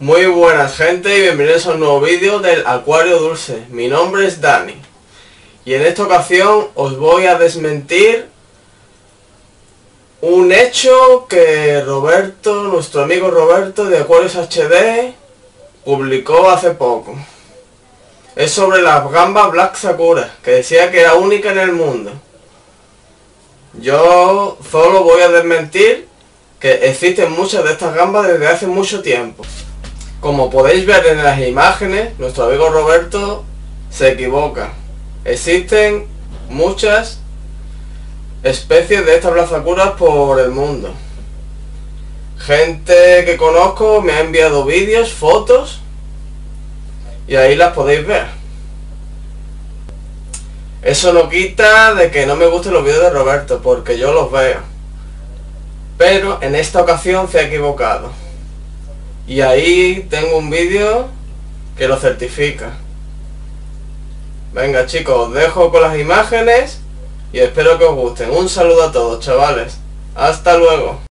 Muy buenas gente y bienvenidos a un nuevo vídeo del Acuario Dulce. Mi nombre es Dani y en esta ocasión os voy a desmentir un hecho que Roberto, nuestro amigo Roberto de Acuarios HD publicó hace poco. Es sobre la gamba Black Sakura, que decía que era única en el mundo. Yo solo voy a desmentir que existen muchas de estas gambas desde hace mucho tiempo. Como podéis ver en las imágenes, nuestro amigo Roberto se equivoca. Existen muchas especies de estas blazacuras por el mundo. Gente que conozco me ha enviado vídeos, fotos y ahí las podéis ver. Eso no quita de que no me gusten los vídeos de Roberto, porque yo los veo. Pero en esta ocasión se ha equivocado. Y ahí tengo un vídeo que lo certifica. Venga chicos, os dejo con las imágenes y espero que os gusten. Un saludo a todos chavales. Hasta luego.